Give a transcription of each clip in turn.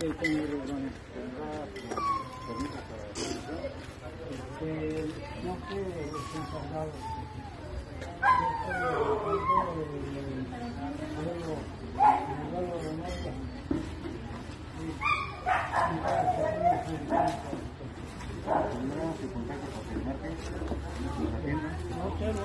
que tengo van permiso para este, no encargado. No tengo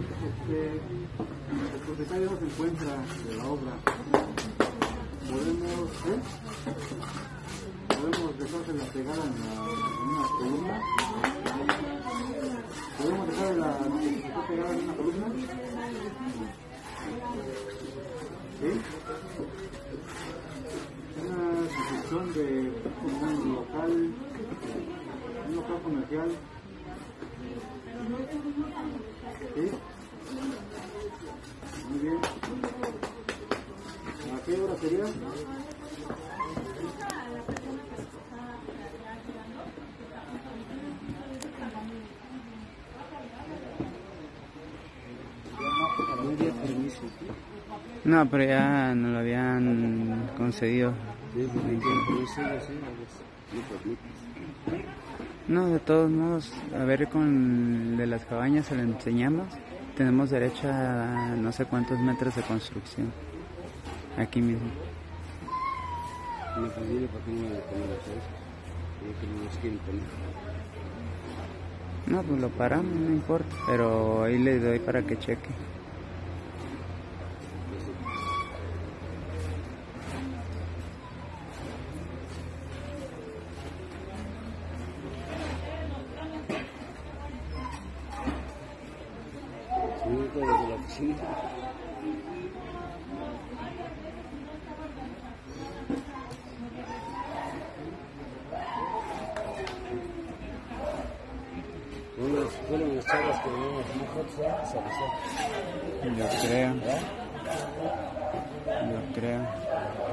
este, el propietario no se encuentra de la obra. ¿Podemos, eh? ¿Podemos dejársela pegada en, la, una columna? ¿Podemos dejarla que está pegada en una columna? ¿Sí? Una construcción de un local, un local comercial. Muy bien. ¿A qué hora sería? No, pero ya nos lo habían concedido. No, de todos modos, a ver con de las cabañas se lo enseñamos. Tenemos derecho a no sé cuántos metros de construcción. Aquí mismo. No, pues lo paramos, no importa. Pero ahí le doy para que cheque. Oficina. Unas, fueron las chavas que ¿eh? Se avisó. Yo creo, ¿Eh? yo creo.